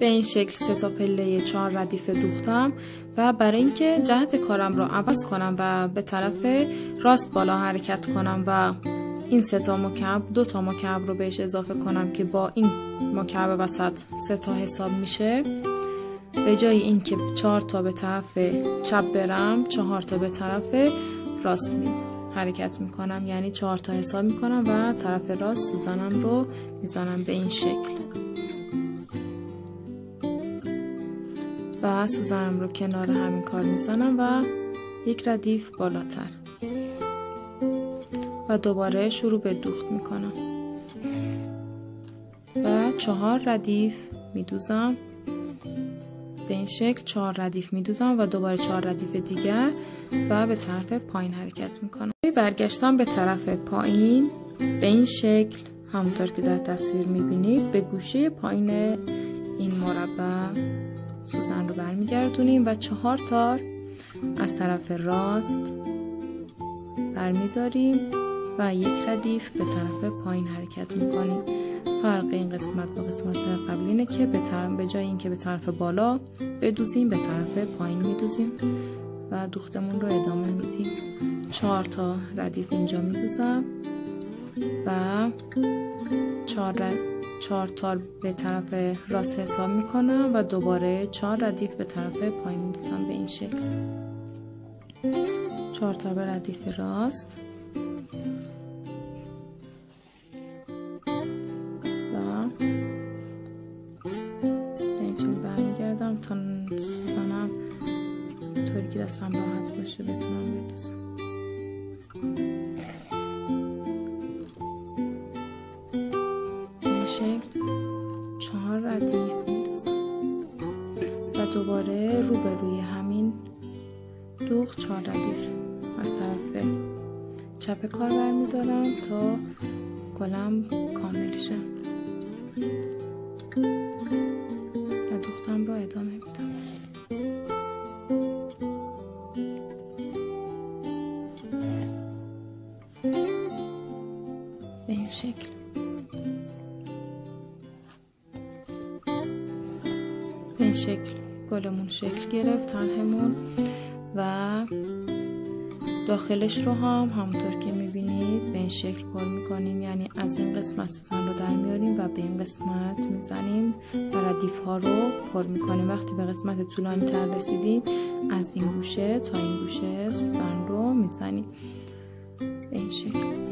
به این شکل سه تا پله چهار ردیف دوختم و برای اینکه جهت کارم رو عوض کنم و به طرف راست بالا حرکت کنم و این سه تا مکعب دو تا مکعب رو بهش اضافه کنم که با این مکعب وسط سه تا حساب میشه. به جای اینکه چهار تا به طرف چپ برم چهار تا به طرف راست حرکت می‌کنم. یعنی چهار تا حساب می‌کنم و طرف راست سوزنم رو می‌زنم به این شکل. و سوزنم رو کنار همین کار می‌زنم و یک ردیف بالاتر. و دوباره شروع به دوخت می‌کنم. و چهار ردیف میدوزم. به این شکل چهار ردیف میدوزم و دوباره چهار ردیف دیگر و به طرف پایین حرکت می‌کنم. برگشتم به طرف پایین. به این شکل همونطور که در تصویر می‌بینید به گوشه پایین این مربع رو برمیگردونیم و چهار تار از طرف راست برمیداریم و یک ردیف به طرف پایین حرکت می‌کنیم. فرق این قسمت با قسمت قبل اینه که به, طرف به جای اینکه به طرف بالا بدوزیم به طرف پایین میدوزیم و دوختمون رو ادامه میدیم. چهار تا ردیف اینجا میدوزم و چهار, چهار تار به طرف راست حساب می‌کنم و دوباره چهار ردیف به طرف پایین میدوزم به این شکل. چهار تار به ردیف راست. و به برمیگردم تا سوزنم طوری که دستم راحت باشه بتونم بدوزم شکل چهار ردیف میدوزم. و دوباره روبروی همین دوخ چهار ردیف از طرف چپ کار برمیدارم تا گلم کامل شه. و دوختم رو ادامه میدم. به این شکل. این شکل گلمون شکل گرفت تنهمون و داخلش رو هم همونطور که می‌بینید به این شکل پر می‌کنیم. یعنی از این قسمت سوزن رو در میاریم و به این قسمت می‌زنیم و ردیف ها رو پر می‌کنیم. وقتی به قسمت طولانی تر رسیدیم از این گوشه تا این گوشه سوزن رو می‌زنیم. به این شکل.